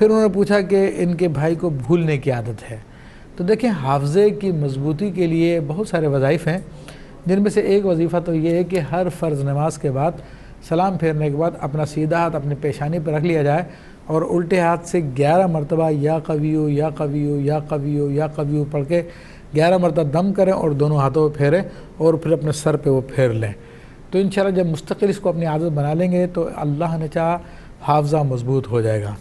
फिर उन्होंने पूछा कि इनके भाई को भूलने की आदत है। तो देखें हाफजे की मजबूती के लिए बहुत सारे वज़ाइफ हैं। जिनमें से एक वजीफ़ा तो ये है कि हर फ़र्ज़ नमाज़ के बाद सलाम फेरने के बाद अपना सीधा हाथ अपने पेशानी पर रख लिया जाए और उल्टे हाथ से ग्यारह मरतबा या कवियो या कवियो या कवियो या कवियो पढ़ के ग्यारह मरतबा दम करें और दोनों हाथों पर फेरें और फिर अपने सर पे वो फेर लें। तो इन जब मुस्तकिल इसको अपनी आदत बना लेंगे तो अल्लाह ने चाह हाफजा मज़बूत हो जाएगा।